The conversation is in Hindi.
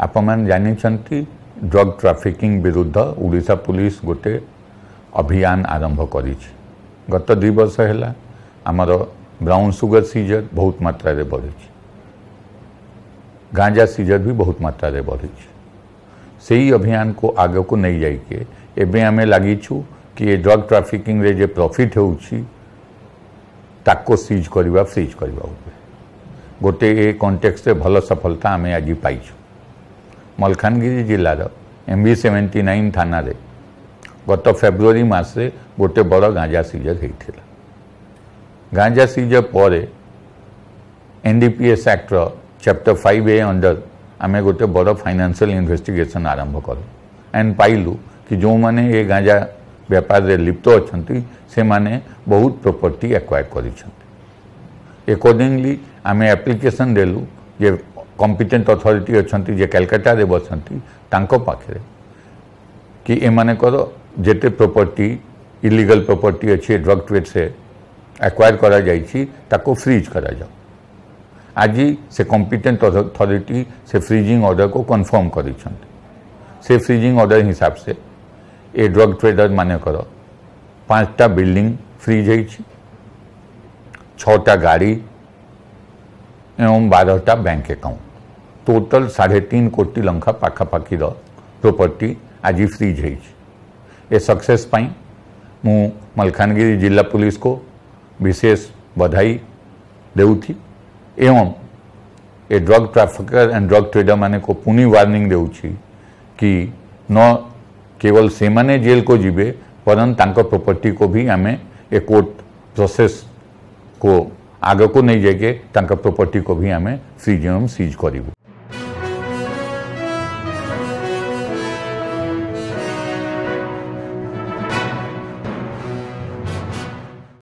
आप जानी ड्रग ट्राफिकिंग विरुद्ध ओडा पुलिस गोटे अभियान आरंभ कर गत दु वर्ष है आमर ब्राउन सुगर सीजर बहुत मात्र बढ़ी गांजा सीजर भी बहुत मात्र बढ़ी से ही अभियान को आग को नहीं जाके एवं आम लगी कि ड्रग ट्राफिकिंग रे जे प्रॉफिट ताको सीज करवा फ्रिज करवा गोटे ये कंटेक्स भल सफलता आम आज पाई मलखानगिरी जिलार एम बी सेवेन्टी नाइन थाना गत फेब्रुआरी मसे गोटे बड़ गांजा सीजर होता गांजा सीजर पर एस आक्टर चैप्टर फाइव ए अंडर आम गोटे बड़ फाइनेसियाल इनभेस्टिगेसन आरंभ कल एंड पाइल कि जो मैंने ये गाँजा व्यापार लिप्त अच्छा से मैंने बहुत प्रपर्टी एक्वायर करकर्डिंगली आम एप्लिकेसन देलु जे କମ୍ପିଟେଣ୍ଟ ଅଥରିଟି ଅଛନ୍ତି ଯେ କାଲକାଟାରେ ବସନ୍ତି ତାଙ୍କ ପାଖରେ କି ଏମାନଙ୍କର ଯେତେ ପ୍ରପର୍ଟି ଇଲିଗାଲ୍ ପ୍ରପର୍ଟି ଅଛି ଡ୍ରଗ୍ ଟ୍ରେଡ୍ସରେ ଆକ୍ୱାୟାର କରାଯାଇଛି ତାକୁ ଫ୍ରିଜ୍ କରାଯାଉ ଆଜି ସେ କମ୍ପିଟେଣ୍ଟ ଅଥରିଟି ସେ ଫ୍ରିଜିଂ ଅର୍ଡ଼ରକୁ କନଫର୍ମ କରିଛନ୍ତି ସେ ଫ୍ରିଜିଂ ଅର୍ଡ଼ର ହିସାବରେ ଏ ଡ୍ରଗ୍ ଟ୍ରେଡର ମାନଙ୍କର ପାଞ୍ଚଟା ବିଲ୍ଡିଂ ଫ୍ରିଜ୍ ହେଇଛି ଛଅଟା ଗାଡ଼ି ଏବଂ ବାରଟା ବ୍ୟାଙ୍କ ଆକାଉଣ୍ଟ ଟୋଟାଲ ସାଢ଼େ ତିନି କୋଟି ଲଙ୍କା ପାଖାପାଖିର ପ୍ରୋପର୍ଟି ଆଜି ଫ୍ରିଜ୍ ହେଇଛି ଏ ସକ୍ସେସ୍ ପାଇଁ ମୁଁ ମାଲକାନଗିରି ଜିଲ୍ଲା ପୋଲିସକୁ ବିଶେଷ ବଧାଇ ଦେଉଛି ଏବଂ ଏ ଡ୍ରଗ୍ ଟ୍ରାଫିକର ଆଣ୍ଡ ଡ୍ରଗ୍ ଟ୍ରେଡରମାନଙ୍କୁ ପୁଣି ୱାର୍ଣ୍ଣିଂ ଦେଉଛି କି ନ କେବଳ ସେମାନେ ଜେଲ୍କୁ ଯିବେ ବରଂ ତାଙ୍କ ପ୍ରୋପର୍ଟିକୁ ବି ଆମେ ଏ କୋର୍ଟ ପ୍ରୋସେସ୍କୁ ଆଗକୁ ନେଇଯାଇକି ତାଙ୍କ ପ୍ରୋପର୍ଟିକୁ ବି ଆମେ ଫ୍ରିଜ୍ ସିଜ୍ କରିବୁ